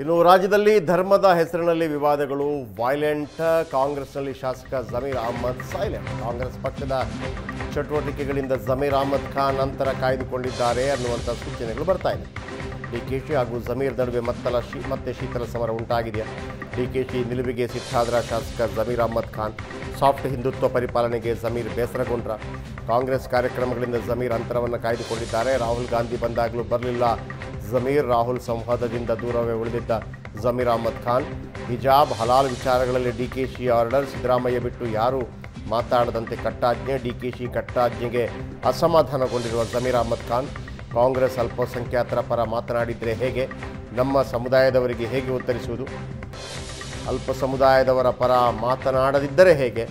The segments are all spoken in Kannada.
ಇನ್ನು ರಾಜ್ಯದಲ್ಲಿ ಧರ್ಮದ ಹೆಸರಿನಲ್ಲಿ ವಿವಾದಗಳು ವೈಲೆಂಟ್ ಕಾಂಗ್ರೆಸ್ನಲ್ಲಿ ಶಾಸಕ ಜಮೀರ್ ಅಹಮದ್ ಸೈಲೆಂಟ್ ಕಾಂಗ್ರೆಸ್ ಪಕ್ಷದ ಚಟುವಟಿಕೆಗಳಿಂದ ಜಮೀರ್ ಅಹಮದ್ ಖಾನ್ ಅಂತರ ಕಾಯ್ದುಕೊಂಡಿದ್ದಾರೆ ಅನ್ನುವಂಥ ಸೂಚನೆಗಳು ಬರ್ತಾ ಇದೆ. ಡಿಕೆಶಿ ಹಾಗೂ ಜಮೀರ್ ನಡುವೆ ಮತ್ತಲ ಶೀ, ಮತ್ತೆ ಶೀತಲ ಸಮರ ಉಂಟಾಗಿದೆ. ಶಿ ನಿಲುವಿಗೆ ಸಿಟ್ಟಾದ್ರ ಶಾಸಕ ಜಮೀರ್ ಅಹಮದ್ ಖಾನ್ ಸಾಫ್ಟ್ ಹಿಂದುತ್ವ ಪರಿಪಾಲನೆಗೆ ಜಮೀರ್ ಬೇಸರಗೊಂಡ್ರ. ಕಾಂಗ್ರೆಸ್ ಕಾರ್ಯಕ್ರಮಗಳಿಂದ ಜಮೀರ್ ಅಂತರವನ್ನು ಕಾಯ್ದುಕೊಂಡಿದ್ದಾರೆ. ರಾಹುಲ್ ಗಾಂಧಿ ಬಂದಾಗಲೂ ಬರಲಿಲ್ಲ. ಜಮೀರ್ ರಾಹುಲ್ ಸಂವಾದದಿಂದ ದೂರವೇ ಉಳಿದಿದ್ದ ಜಮೀರ್ ಅಹಮದ್ ಖಾನ್, ಹಿಜಾಬ್ ಹಲಾಲ್ ವಿಚಾರಗಳಲ್ಲಿ ಡಿಕೆಶಿ ಆರ್ಡರ್, ಸಿದ್ದರಾಮಯ್ಯ ಬಿಟ್ಟು ಯಾರು ಮಾತಾಡದಂತೆ ಕಟ್ಟಾಜ್ಞೆ, ಡಿಕೆಶಿ ಕಟ್ಟಾಜ್ಞೆಗೆ ಅಸಮಾಧಾನಗೊಂಡಿರುವ ಜಮೀರ್ ಅಹಮದ್ ಖಾನ್, ಕಾಂಗ್ರೆಸ್ ಅಲ್ಪಸಂಖ್ಯಾತರ ಪರ ಮಾತನಾಡಿದರೆ ಹೇಗೆ, ನಮ್ಮ ಸಮುದಾಯದವರಿಗೆ ಹೇಗೆ ಉತ್ತರಿಸುವುದು? ಅಲ್ಪ ಸಮುದಾಯದವರ ಪರ ಮಾತನಾಡದಿದ್ದರೆ ಹೇಗೆ?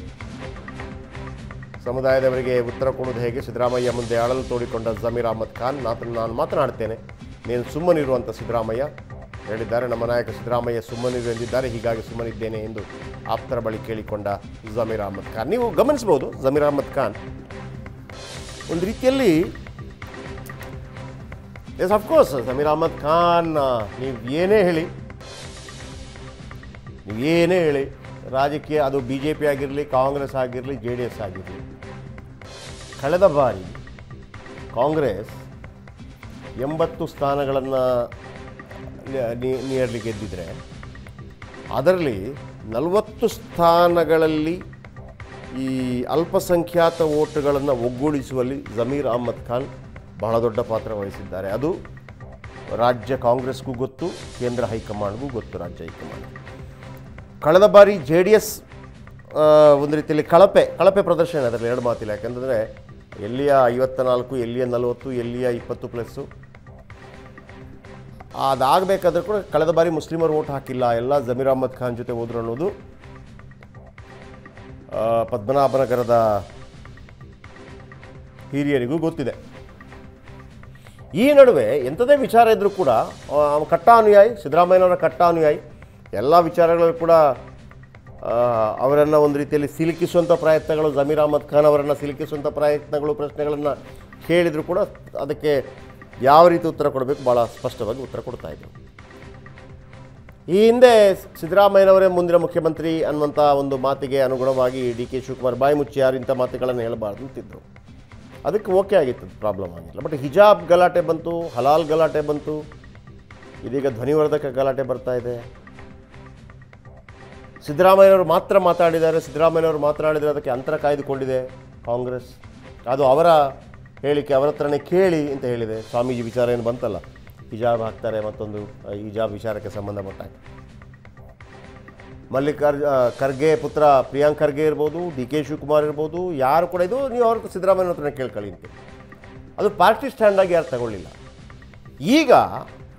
ಸಮುದಾಯದವರಿಗೆ ಉತ್ತರ ಕೊಡುವುದು ಹೇಗೆ? ಸಿದ್ದರಾಮಯ್ಯ ಮುಂದೆ ಅಳಲು ತೋಡಿಕೊಂಡ ಜಮೀರ್ ಅಹಮದ್ ಖಾನ್, ನಾನು ನಾನು ಮಾತನಾಡ್ತೇನೆ. ನೀನು ಸುಮ್ಮನಿರುವಂಥ ಸಿದ್ದರಾಮಯ್ಯ ಹೇಳಿದ್ದಾರೆ. ನಮ್ಮ ನಾಯಕ ಸಿದ್ದರಾಮಯ್ಯ ಸುಮ್ಮನಿರು ಎಂದಿದ್ದಾರೆ. ಹೀಗಾಗಿ ಸುಮ್ಮನಿದ್ದೇನೆ ಎಂದು ಆಪ್ತರ ಬಳಿ ಕೇಳಿಕೊಂಡ ಜಮೀರ್ ಅಹಮದ್ ಖಾನ್. ನೀವು ಗಮನಿಸಬಹುದು ಜಮೀರ್ ಅಹಮದ್ ಖಾನ್ ಒಂದು ರೀತಿಯಲ್ಲಿ yes of course Zameer Ahmed Khan, ನೀವು ಏನೇ ಹೇಳಿ, ನೀವು ಏನೇ ಹೇಳಿ, ರಾಜಕೀಯ, ಅದು ಬಿ ಜೆ ಪಿ ಆಗಿರಲಿ, ಕಾಂಗ್ರೆಸ್ ಆಗಿರಲಿ, ಜೆ ಡಿ ಎಸ್ ಆಗಿರಲಿ, ಕಳೆದ ಬಾರಿ ಕಾಂಗ್ರೆಸ್ ಎಂಬತ್ತು ಸ್ಥಾನಗಳನ್ನು ನಿಯರ್ಲಿ ಗೆದ್ದಿದ್ರೆ, ಅದರಲ್ಲಿ ನಲವತ್ತು ಸ್ಥಾನಗಳಲ್ಲಿ ಈ ಅಲ್ಪಸಂಖ್ಯಾತ ಓಟುಗಳನ್ನು ಒಗ್ಗೂಡಿಸುವಲ್ಲಿ ಜಮೀರ್ ಅಹಮದ್ ಖಾನ್ ಬಹಳ ದೊಡ್ಡ ಪಾತ್ರ ವಹಿಸಿದ್ದಾರೆ. ಅದು ರಾಜ್ಯ ಕಾಂಗ್ರೆಸ್ಗೂ ಗೊತ್ತು, ಕೇಂದ್ರ ಹೈಕಮಾಂಡ್ಗೂ ಗೊತ್ತು, ರಾಜ್ಯ ಹೈಕಮಾಂಡ್. ಕಳೆದ ಬಾರಿ ಜೆ ಡಿ ಎಸ್ ಒಂದು ರೀತಿಯಲ್ಲಿ ಕಳಪೆ ಕಳಪೆ ಪ್ರದರ್ಶನ ಅದರಲ್ಲಿ ಎರಡು ಮಾತಿಲ್ಲ. ಯಾಕಂತಂದರೆ ಎಲ್ಲಿಯ ಐವತ್ತ ನಾಲ್ಕು, ಎಲ್ಲಿಯ ನಲವತ್ತು, ಎಲ್ಲಿಯ ಇಪ್ಪತ್ತು ಪ್ಲಸ್ಸು ಅದಾಗಬೇಕಾದ್ರೆ ಕೂಡ ಕಳೆದ ಬಾರಿ ಮುಸ್ಲಿಮರು ಓಟ್ ಹಾಕಿಲ್ಲ. ಎಲ್ಲ ಜಮೀರ್ ಅಹಮದ್ ಖಾನ್ ಜೊತೆ ಹೋದ್ರು ಅನ್ನೋದು ಪದ್ಮನಾಭನಗರದ ಹಿರಿಯರಿಗೂ ಗೊತ್ತಿದೆ. ಈ ನಡುವೆ ಎಂಥದೇ ವಿಚಾರ ಇದ್ದರೂ ಕೂಡ ಕಟ್ಟ ಅನುಯಾಯಿ, ಸಿದ್ದರಾಮಯ್ಯನವರ ಕಟ್ಟ ಅನುಯಾಯಿ, ಎಲ್ಲ ವಿಚಾರಗಳಲ್ಲೂ ಕೂಡ ಅವರನ್ನು ಒಂದು ರೀತಿಯಲ್ಲಿ ಸಿಲುಕಿಸುವಂಥ ಪ್ರಯತ್ನಗಳು, ಜಮೀರ್ ಅಹಮದ್ ಖಾನ್ ಅವರನ್ನು ಸಿಲುಕಿಸುವಂಥ ಪ್ರಯತ್ನಗಳು, ಪ್ರಶ್ನೆಗಳನ್ನು ಕೇಳಿದರೂ ಕೂಡ ಅದಕ್ಕೆ ಯಾವ ರೀತಿ ಉತ್ತರ ಕೊಡಬೇಕು ಭಾಳ ಸ್ಪಷ್ಟವಾಗಿ ಉತ್ತರ ಕೊಡ್ತಾ ಇದ್ದರು ಈ ಹಿಂದೆ ಸಿದ್ದರಾಮಯ್ಯನವರೇ ಮುಂದಿನ ಮುಖ್ಯಮಂತ್ರಿ ಅನ್ನುವಂಥ ಒಂದು ಮಾತಿಗೆ ಅನುಗುಣವಾಗಿ ಡಿ ಕೆ ಶಿವಕುಮಾರ್ ಬಾಯಿ ಮುಚ್ಚಿ ಯಾರು ಇಂಥ ಮಾತುಗಳನ್ನು ಹೇಳಬಾರ್ದು ಅಂತಿದ್ದರು ಅದಕ್ಕೆ ಓಕೆ ಆಗಿತ್ತು, ಪ್ರಾಬ್ಲಮ್ ಆಗಿಲ್ಲ. ಬಟ್ ಹಿಜಾಬ್ ಗಲಾಟೆ ಬಂತು, ಹಲಾಲ್ ಗಲಾಟೆ ಬಂತು, ಇದೀಗ ಧ್ವನಿವರ್ಧಕ ಗಲಾಟೆ ಬರ್ತಾ ಇದೆ. ಸಿದ್ದರಾಮಯ್ಯನವರು ಮಾತ್ರ ಮಾತಾಡಿದ್ದಾರೆ, ಸಿದ್ದರಾಮಯ್ಯನವರು ಮಾತನಾಡಿದರೆ ಅದಕ್ಕೆ ಅಂತರ ಕಾಯ್ದುಕೊಂಡಿದೆ ಕಾಂಗ್ರೆಸ್. ಅದು ಅವರ ಹೇಳಿಕೆ, ಅವರ ಹತ್ರನೇ ಕೇಳಿ ಅಂತ ಹೇಳಿದೆ. ಸ್ವಾಮೀಜಿ ವಿಚಾರ ಏನು ಬಂತಲ್ಲ? ಹಿಜಾಬ್ ಹಾಕ್ತಾರೆ ಮತ್ತೊಂದು ಹಿಜಾಬ್ ವಿಚಾರಕ್ಕೆ ಸಂಬಂಧಪಟ್ಟಾಗ ಮಲ್ಲಿಕಾರ್ಜು ಖರ್ಗೆ ಪುತ್ರ ಪ್ರಿಯಾಂಕ್ ಖರ್ಗೆ ಇರ್ಬೋದು, ಡಿ ಕೆ ಶಿವಕುಮಾರ್ ಇರ್ಬೋದು, ಯಾರು ಕೂಡ ಇದು ನೀವು ಅವ್ರ ಸಿದ್ದರಾಮಯ್ಯ ಹತ್ರನೇ ಕೇಳ್ಕೊಳ್ಳಿ ಅಂತ. ಅದು ಪಾರ್ಟಿ ಸ್ಟ್ಯಾಂಡಾಗಿ ಯಾರು ತಗೊಳ್ಳಿಲ್ಲ. ಈಗ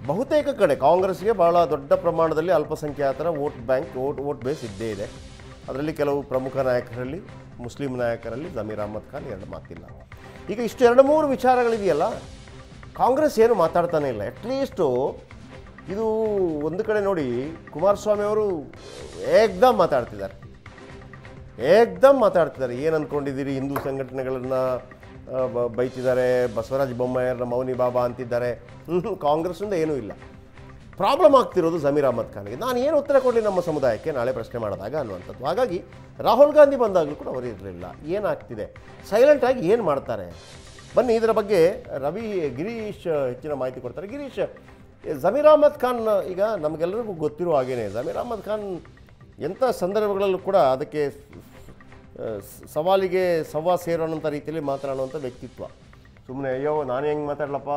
ಬಹುತೇಕ ಕಡೆ ಕಾಂಗ್ರೆಸ್ಗೆ ಬಹಳ ದೊಡ್ಡ ಪ್ರಮಾಣದಲ್ಲಿ ಅಲ್ಪಸಂಖ್ಯಾತರ vote bank, vote vote base ಇದ್ದೇ ಇದೆ. ಅದರಲ್ಲಿ ಕೆಲವು ಪ್ರಮುಖ ನಾಯಕರಲ್ಲಿ, ಮುಸ್ಲಿಂ ನಾಯಕರಲ್ಲಿ ಜಮೀರ್ ಅಹಮದ್ ಖಾನ್ ಎರಡು ಮಾತಿಲ್ಲ. ಈಗ ಇಷ್ಟು ಎರಡು, ಮೂರು ವಿಚಾರಗಳಿದೆಯಲ್ಲ, ಕಾಂಗ್ರೆಸ್ ಏನು ಮಾತಾಡ್ತಾನೆ ಇಲ್ಲ. ಅಟ್ಲೀಸ್ಟು ಇದು ಒಂದು ಕಡೆ ನೋಡಿ ಕುಮಾರಸ್ವಾಮಿ ಅವರು ಏಕ್ದಮ್ ಮಾತಾಡ್ತಿದ್ದಾರೆ. ಏಕ್ದಮ್ ಮಾತಾಡ್ತಿದ್ದಾರೆ. ಏನು ಅಂದ್ಕೊಂಡಿದ್ದೀರಿ ಹಿಂದೂ ಸಂಘಟನೆಗಳನ್ನು ಬೈತಿದ್ದಾರೆ. ಬಸವರಾಜ ಬೊಮ್ಮಾಯರ್ನ ಮೌನಿ ಬಾಬಾ ಅಂತಿದ್ದಾರೆ. ಕಾಂಗ್ರೆಸ್ಸಿಂದ ಏನೂ ಇಲ್ಲ. ಪ್ರಾಬ್ಲಮ್ ಆಗ್ತಿರೋದು ಜಮೀರ್ ಅಹಮದ್ ಖಾನ್ಗೆ. ನಾನು ಏನು ಉತ್ತರ ಕೊಡಲಿ ನಮ್ಮ ಸಮುದಾಯಕ್ಕೆ? ನಾಳೆ ಪ್ರಶ್ನೆ ಮಾಡಿದಾಗ ಅನ್ನುವಂಥದ್ದು. ಹಾಗಾಗಿ ರಾಹುಲ್ ಗಾಂಧಿ ಬಂದಾಗಲೂ ಕೂಡ ಅವರು ಇರಲಿಲ್ಲ. ಏನಾಗ್ತಿದೆ? ಸೈಲೆಂಟಾಗಿ ಏನು ಮಾಡ್ತಾರೆ? ಬನ್ನಿ, ಇದರ ಬಗ್ಗೆ ರವಿ, ಗಿರೀಶ್, ಹೆಚ್ಚಿನ ಮಾಹಿತಿ ಕೊಡ್ತಾರೆ. ಗಿರೀಶ್, ಜಮೀರ್ ಅಹಮದ್ ಖಾನ್ ಈಗ ನಮಗೆಲ್ಲರಿಗೂ ಗೊತ್ತಿರೋ ಹಾಗೇನೆ. ಜಮೀರ್ ಅಹಮದ್ ಖಾನ್ ಎಂಥ ಸಂದರ್ಭಗಳಲ್ಲೂ ಕೂಡ ಅದಕ್ಕೆ ಸವಾಲಿಗೆ ಸವಾ ಸೇರೋಣಂಥ ರೀತಿಯಲ್ಲಿ ಮಾತನಾಡುವಂಥ ವ್ಯಕ್ತಿತ್ವ. ಸುಮ್ಮನೆ ಅಯ್ಯೋ, ನಾನು ಹೆಂಗೆ ಮಾತಾಡ್ಲಪ್ಪ?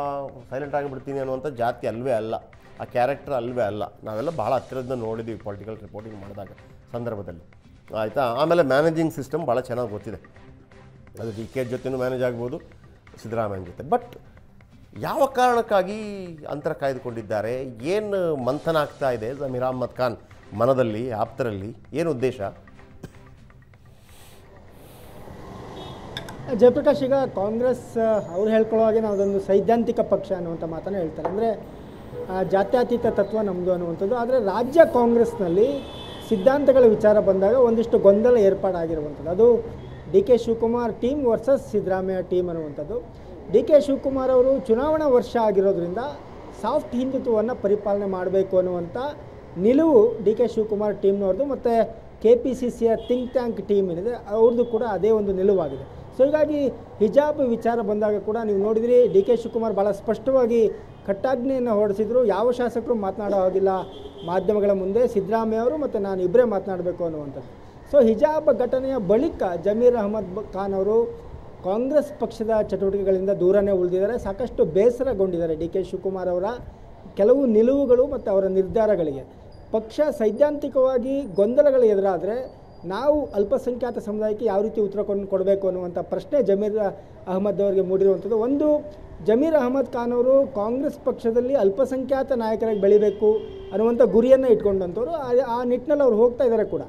ಸೈಲೆಂಟ್ ಆಗಿಬಿಡ್ತೀನಿ ಅನ್ನುವಂಥ ಜಾತಿ ಅಲ್ವೇ ಅಲ್ಲ. ಆ ಕ್ಯಾರೆಕ್ಟರ್ ಅಲ್ವೇ ಅಲ್ಲ. ನಾವೆಲ್ಲ ಭಾಳ ಹತ್ತಿರದಿಂದ ನೋಡಿದ್ದೀವಿ ಪೊಲಿಟಿಕಲ್ ರಿಪೋರ್ಟಿಂಗ್ ಮಾಡಿದಾಗ ಸಂದರ್ಭದಲ್ಲಿ. ಆಯಿತಾ? ಆಮೇಲೆ ಮ್ಯಾನೇಜಿಂಗ್ ಸಿಸ್ಟಮ್ ಭಾಳ ಚೆನ್ನಾಗಿ ಗೊತ್ತಿದೆ. ಅದು ಡಿ ಕೆ ಜೊತೆನೂ ಮ್ಯಾನೇಜ್ ಆಗ್ಬೋದು, ಸಿದ್ದರಾಮಯ್ಯನ ಜೊತೆ. ಬಟ್ ಯಾವ ಕಾರಣಕ್ಕಾಗಿ ಅಂತರ ಕಾಯ್ದುಕೊಂಡಿದ್ದಾರೆ? ಏನು ಮಂಥನ ಆಗ್ತಾ ಇದೆ? ಜಮೀರ್ ಅಹಮದ್ ಖಾನ್ ಮನದಲ್ಲಿ, ಆಪ್ತರಲ್ಲಿ, ಏನು ಉದ್ದೇಶ? ಜಯಪ್ರಕಾಶ್, ಈಗ ಕಾಂಗ್ರೆಸ್ ಅವ್ರು ಹೇಳ್ಕೊಳ್ಳೋ ಹಾಗೆ ಅದೊಂದು ಸೈದ್ಧಾಂತಿಕ ಪಕ್ಷ ಅನ್ನುವಂಥ ಮಾತನ್ನು ಹೇಳ್ತಾರೆ. ಅಂದರೆ ಜಾತ್ಯತೀತ ತತ್ವ ನಮ್ಮದು ಅನ್ನುವಂಥದ್ದು. ಆದರೆ ರಾಜ್ಯ ಕಾಂಗ್ರೆಸ್ನಲ್ಲಿ ಸಿದ್ಧಾಂತಗಳ ವಿಚಾರ ಬಂದಾಗ ಒಂದಿಷ್ಟು ಗೊಂದಲ ಏರ್ಪಾಡಾಗಿರುವಂಥದ್ದು. ಅದು D K Shivakumar team versus Siddaramaiah team ಅನ್ನುವಂಥದ್ದು. ಡಿ ಕೆ ಶಿವಕುಮಾರ್ ಅವರು ಚುನಾವಣಾ ವರ್ಷ ಆಗಿರೋದ್ರಿಂದ ಸಾಫ್ಟ್ ಹಿಂದುತ್ವವನ್ನು ಪರಿಪಾಲನೆ ಮಾಡಬೇಕು ಅನ್ನುವಂಥ ನಿಲುವು ಡಿ ಕೆ ಶಿವಕುಮಾರ್ ಟೀಮ್ನವ್ರದ್ದು. ಮತ್ತು ಕೆ ಪಿ ಸಿ ಸಿಯ ಥಿಂಕ್ ಟ್ಯಾಂಕ್ ಟೀಮ್ ಏನಿದೆ, ಅವ್ರದ್ದು ಕೂಡ ಅದೇ ಒಂದು ನಿಲುವಾಗಿದೆ. ಸೊ ಹೀಗಾಗಿ ಹಿಜಾಬ್ ವಿಚಾರ ಬಂದಾಗ ಕೂಡ ನೀವು ನೋಡಿದ್ರಿ, ಡಿ ಕೆ ಶಿವಕುಮಾರ್ ಭಾಳ ಸ್ಪಷ್ಟವಾಗಿ ಕಟ್ಟಾಜ್ಞೆಯನ್ನು ಹೊರಡಿಸಿದ್ರು. ಯಾವ ಶಾಸಕರು ಮಾತನಾಡೋ ಹಾಗಿಲ್ಲ. ಮಾಧ್ಯಮಗಳ ಮುಂದೆ ಸಿದ್ದರಾಮಯ್ಯ ಅವರು ಮತ್ತು ನಾನು ಇಬ್ಬರೇ ಮಾತನಾಡಬೇಕು ಅನ್ನುವಂಥದ್ದು. ಸೊ ಹಿಜಾಬ್ ಘಟನೆಯ ಬಳಿಕ ಜಮೀರ್ ಅಹಮದ್ ಖಾನ್ ಅವರು ಕಾಂಗ್ರೆಸ್ ಪಕ್ಷದ ಚಟುವಟಿಕೆಗಳಿಂದ ದೂರನೇ ಉಳಿದಿದ್ದಾರೆ. ಸಾಕಷ್ಟು ಬೇಸರಗೊಂಡಿದ್ದಾರೆ ಡಿ ಕೆ ಶಿವಕುಮಾರ್ ಅವರ ಕೆಲವು ನಿಲುವುಗಳು ಮತ್ತು ಅವರ ನಿರ್ಧಾರಗಳಿಗೆ. ಪಕ್ಷ ಸೈದ್ಧಾಂತಿಕವಾಗಿ ಗೊಂದಲಗಳು ಎದುರಾದರೆ ನಾವು ಅಲ್ಪಸಂಖ್ಯಾತ ಸಮುದಾಯಕ್ಕೆ ಯಾವ ರೀತಿ ಉತ್ತರ ಕೊಂಡು, ಕೊಡಬೇಕು ಅನ್ನುವಂಥ ಪ್ರಶ್ನೆ ಜಮೀರ್ ಅಹಮದ್ ಅವರಿಗೆ ಮೂಡಿರುವಂಥದ್ದು. ಒಂದು, ಜಮೀರ್ ಅಹಮದ್ ಖಾನ್ ಅವರು ಕಾಂಗ್ರೆಸ್ ಪಕ್ಷದಲ್ಲಿ ಅಲ್ಪಸಂಖ್ಯಾತ ನಾಯಕರಾಗಿ ಬೆಳಿಬೇಕು ಅನ್ನುವಂಥ ಗುರಿಯನ್ನು ಇಟ್ಕೊಂಡಂಥವ್ರು. ಆ- ನಿಟ್ಟಿನಲ್ಲಿ ಅವ್ರು ಹೋಗ್ತಾ ಇದ್ದಾರೆ ಕೂಡ.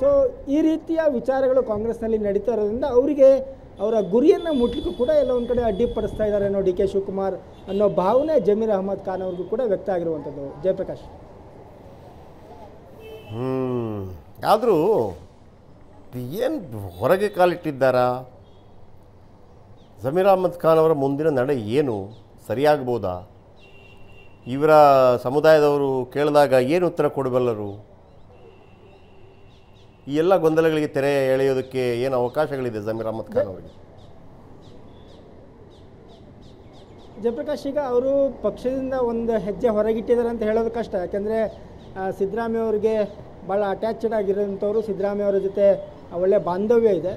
ಸೊ ಈ ರೀತಿಯ ವಿಚಾರಗಳು ಕಾಂಗ್ರೆಸ್ನಲ್ಲಿ ನಡೀತಾ ಇರೋದ್ರಿಂದ ಅವರಿಗೆ ಅವರ ಗುರಿಯನ್ನು ಮುಟ್ಲಿಕ್ಕೂ ಕೂಡ ಎಲ್ಲ ಒಂದು ಕಡೆ ಅಡ್ಡಿಪಡಿಸ್ತಾ ಇದ್ದಾರೆ ಅನ್ನೋ ಡಿ ಕೆ ಶಿವಕುಮಾರ್ ಅನ್ನೋ ಭಾವನೆ ಜಮೀರ್ ಅಹಮದ್ ಖಾನ್ ಅವ್ರಿಗೂ ಕೂಡ ವ್ಯಕ್ತ ಆಗಿರುವಂಥದ್ದು. ಜಯಪ್ರಕಾಶ್. ಆದರೂ ಏನು ಹೊರಗೆ ಕಾಲಿಟ್ಟಿದ್ದಾರಾ? ಜಮೀರ್ ಅಹಮದ್ ಖಾನ್ ಅವರ ಮುಂದಿನ ನಡೆ ಏನು? ಸರಿಯಾಗ್ಬೋದಾ? ಇವರ ಸಮುದಾಯದವರು ಕೇಳಿದಾಗ ಏನು ಉತ್ತರ ಕೊಡಬಲ್ಲರು? ಈ ಎಲ್ಲ ಗೊಂದಲಗಳಿಗೆ ತೆರೆ ಎಳೆಯೋದಕ್ಕೆ ಏನು ಅವಕಾಶಗಳಿದೆ ಜಮೀರ್ ಅಹಮದ್ ಖಾನ್ ಅವರಿಗೆ? ಜಯಪ್ರಕಾಶ್ ಈಗ ಅವರು ಪಕ್ಷದಿಂದ ಒಂದು ಹೆಜ್ಜೆ ಹೊರಗಿಟ್ಟಿದ್ದಾರೆ ಅಂತ ಹೇಳೋದು ಕಷ್ಟ ಯಾಕೆಂದರೆ ಸಿದ್ದರಾಮಯ್ಯ ಅವರಿಗೆ ಭಾಳ ಅಟ್ಯಾಚ್ಡ್ ಆಗಿರೋಂಥವ್ರು ಸಿದ್ದರಾಮಯ್ಯ ಅವರ ಜೊತೆ ಒಳ್ಳೆಯ ಬಾಂಧವ್ಯ ಇದೆ.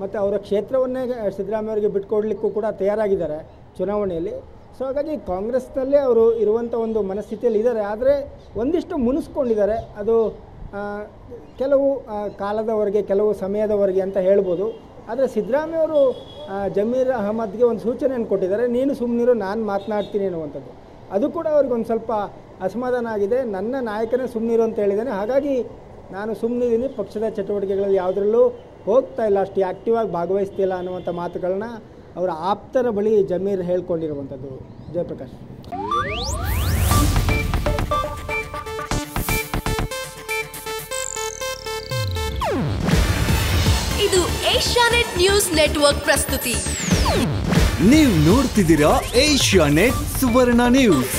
ಮತ್ತು ಅವರ ಕ್ಷೇತ್ರವನ್ನೇ ಸಿದ್ದರಾಮಯ್ಯ ಅವರಿಗೆ ಬಿಟ್ಕೊಡ್ಲಿಕ್ಕೂ ಕೂಡ ತಯಾರಾಗಿದ್ದಾರೆ ಚುನಾವಣೆಯಲ್ಲಿ. ಸೊ ಹಾಗಾಗಿ ಕಾಂಗ್ರೆಸ್ನಲ್ಲೇ ಅವರು ಇರುವಂಥ ಒಂದು ಮನಸ್ಥಿತಿಯಲ್ಲಿ ಇದ್ದಾರೆ. ಆದರೆ ಒಂದಿಷ್ಟು ಮುನಿಸ್ಕೊಂಡಿದ್ದಾರೆ. ಅದು ಕೆಲವು ಕಾಲದವರೆಗೆ ಕೆಲವು ಸಮಯದವರೆಗೆ ಅಂತ ಹೇಳ್ಬೋದು. ಆದರೆ ಸಿದ್ದರಾಮಯ್ಯ ಅವರು ಆ, ಜಮೀರ್ ಅಹಮದ್ಗೆ ಒಂದು ಸೂಚನೆಯನ್ನು ಕೊಟ್ಟಿದ್ದಾರೆ. ನೀನು ಸುಮ್ಮನಿರು ನಾನು ಮಾತನಾಡ್ತೀನಿ ಅನ್ನುವಂಥದ್ದು. ಅದು ಕೂಡ ಅವ್ರಿಗೆ ಒಂದು ಸ್ವಲ್ಪ ಅಸಮಾಧಾನ ಆಗಿದೆ. ನನ್ನ ನಾಯಕನೇ ಸುಮ್ಮನಿರು ಅಂತ ಹೇಳಿದ್ದಾನೆ. ಹಾಗಾಗಿ ನಾನು ಸುಮ್ಮನಿದ್ದೀನಿ ಪಕ್ಷದ ಚಟುವಟಿಕೆಗಳಲ್ಲಿ ಯಾವುದರಲ್ಲೂ ಹೋಗ್ತಾ ಇಲ್ಲ ಅಷ್ಟು ಆ್ಯಕ್ಟಿವ್ ಆಗಿ ಭಾಗವಹಿಸ್ತಿಲ್ಲ ಅನ್ನುವಂಥ ಮಾತುಗಳನ್ನ ಅವರ ಆಪ್ತರ ಬಳಿ ಜಮೀರ್ ಹೇಳ್ಕೊಂಡಿರುವಂಥದ್ದು. ಜಯಪ್ರಕಾಶ್. ಇದು ಏಷ್ಯಾನೆಟ್ ನ್ಯೂಸ್ ನೆಟ್ವರ್ಕ್ ಪ್ರಸ್ತುತಿ. ನೀವು ನೋಡ್ತಿದ್ದೀರಾ ಏಷ್ಯಾ ನೆಟ್ ಸುವರ್ಣ ನ್ಯೂಸ್.